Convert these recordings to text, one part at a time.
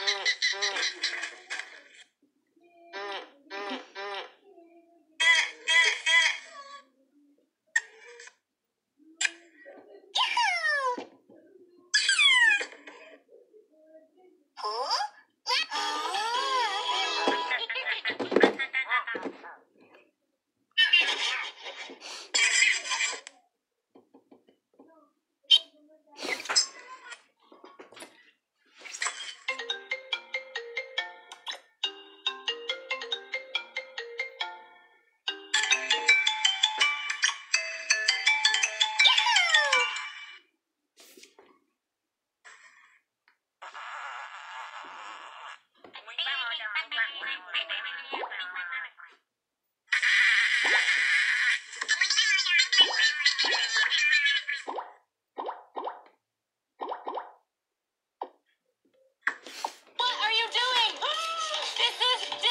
Mm-hmm. Did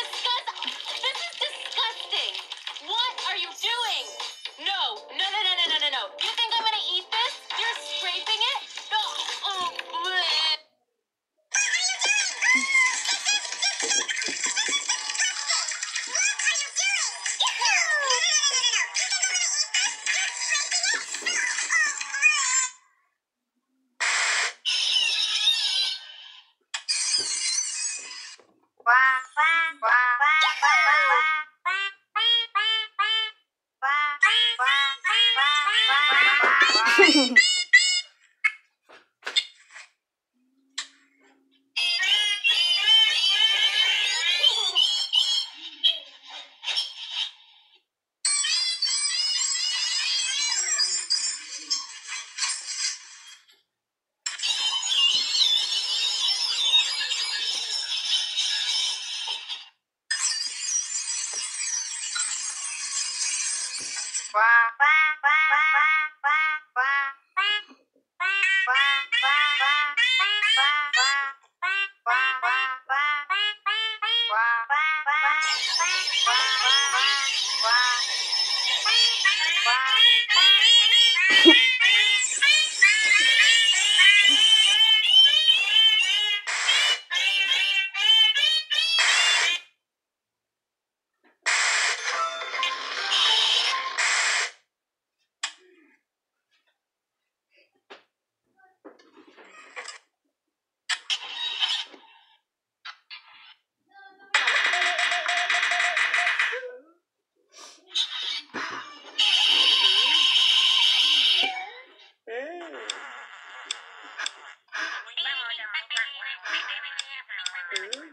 Wow. Mm.